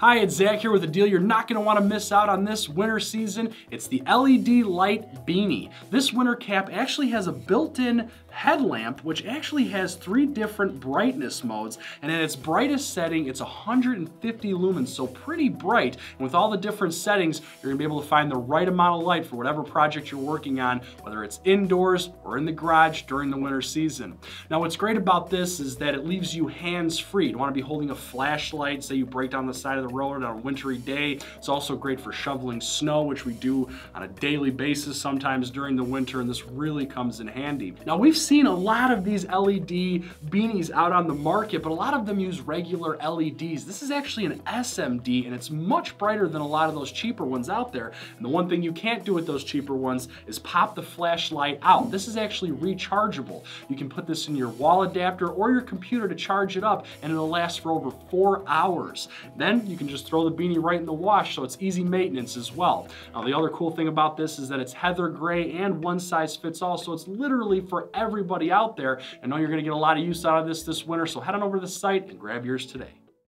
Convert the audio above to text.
Hi, it's Zach here with a deal you're not gonna wanna miss out on this winter season. It's the LED Light Beanie. This winter cap actually has a built-in headlamp, which actually has three different brightness modes. And in its brightest setting, it's 150 lumens, so pretty bright. And with all the different settings, you're gonna be able to find the right amount of light for whatever project you're working on, whether it's indoors or in the garage during the winter season. Now, what's great about this is that it leaves you hands-free. You wanna be holding a flashlight, say you break down the side of the road on a wintry day. It's also great for shoveling snow, which we do on a daily basis sometimes during the winter, and this really comes in handy. Now we've seen a lot of these LED beanies out on the market, but a lot of them use regular LEDs. This is actually an SMD, and it's much brighter than a lot of those cheaper ones out there. And the one thing you can't do with those cheaper ones is pop the flashlight out. This is actually rechargeable. You can put this in your wall adapter or your computer to charge it up, and it'll last for over four hours. Then you can just throw the beanie right in the wash so it's easy maintenance as well. Now the other cool thing about this is that it's heather gray and one size fits all so it's literally for everybody out there. I know you're gonna get a lot of use out of this this winter so head on over to the site and grab yours today.